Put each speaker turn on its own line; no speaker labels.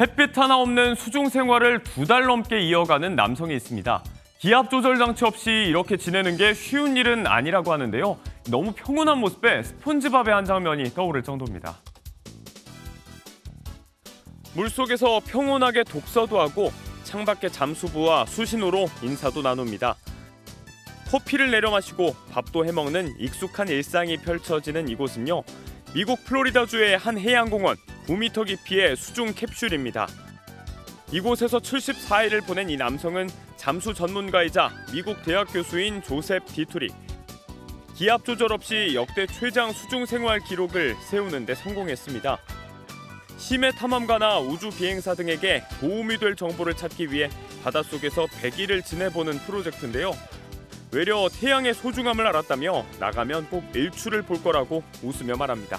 햇빛 하나 없는 수중 생활을 두 달 넘게 이어가는 남성이 있습니다. 기압 조절 장치 없이 이렇게 지내는 게 쉬운 일은 아니라고 하는데요. 너무 평온한 모습에 스폰지밥의 한 장면이 떠오를 정도입니다. 물속에서 평온하게 독서도 하고 창밖의 잠수부와 수신호로 인사도 나눕니다. 커피를 내려 마시고 밥도 해먹는 익숙한 일상이 펼쳐지는 이곳은요. 미국 플로리다주의 한 해양공원 9m 깊이의 수중 캡슐입니다. 이곳에서 74일을 보낸 이 남성은 잠수 전문가이자 미국 대학 교수인 조셉 디투리. 기압 조절 없이 역대 최장 수중 생활 기록을 세우는 데 성공했습니다. 심해 탐험가나 우주 비행사 등에게 도움이 될 정보를 찾기 위해 바닷속에서 100일을 지내보는 프로젝트인데요. 외려 태양의 소중함을 알았다며 나가면 꼭 일출을 볼 거라고 웃으며 말합니다.